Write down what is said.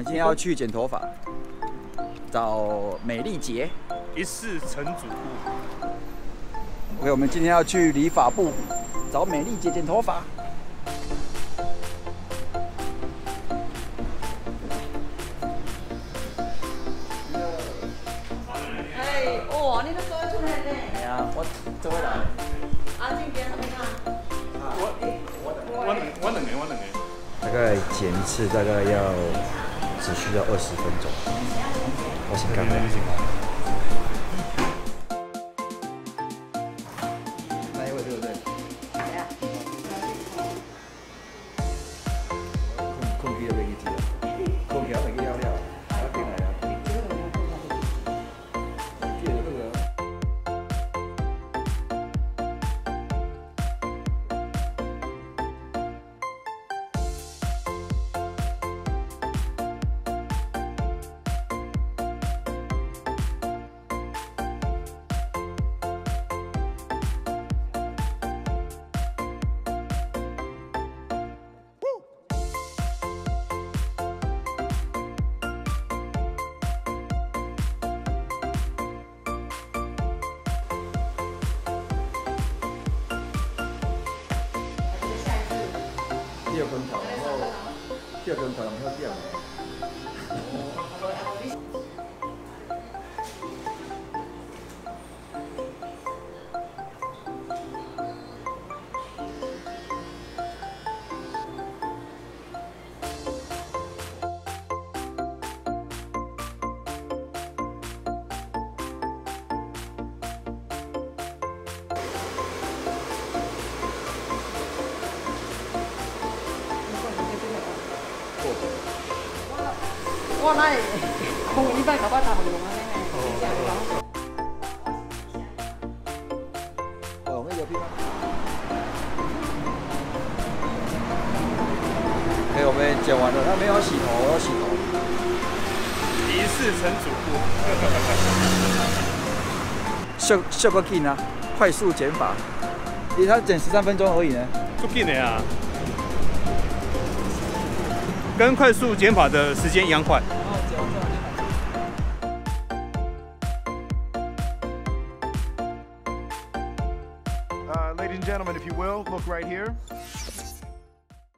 今天要去剪头发，找美丽姐。一世成主顾。OK，我们今天要去理发部找美丽姐剪头发。哎，哦，你都做得出来呢？哎呀，我这位来。阿静边那边啊？我我我我两个我两个。大概剪一次大概要只需要二十分钟。我先干了。第二分头，然后第二分头然后掉。我那空一百九百大红龙啊，那个。哦，那个地方。哎，我们剪完了，他没有洗头，我要洗头。一世成主顾。秀秀个 king 啊，快速剪法，你他剪十三分钟而已呢。就 king 的呀。跟快速减法的时间一样快。Uh, ladies and gentlemen, if you will, look right here.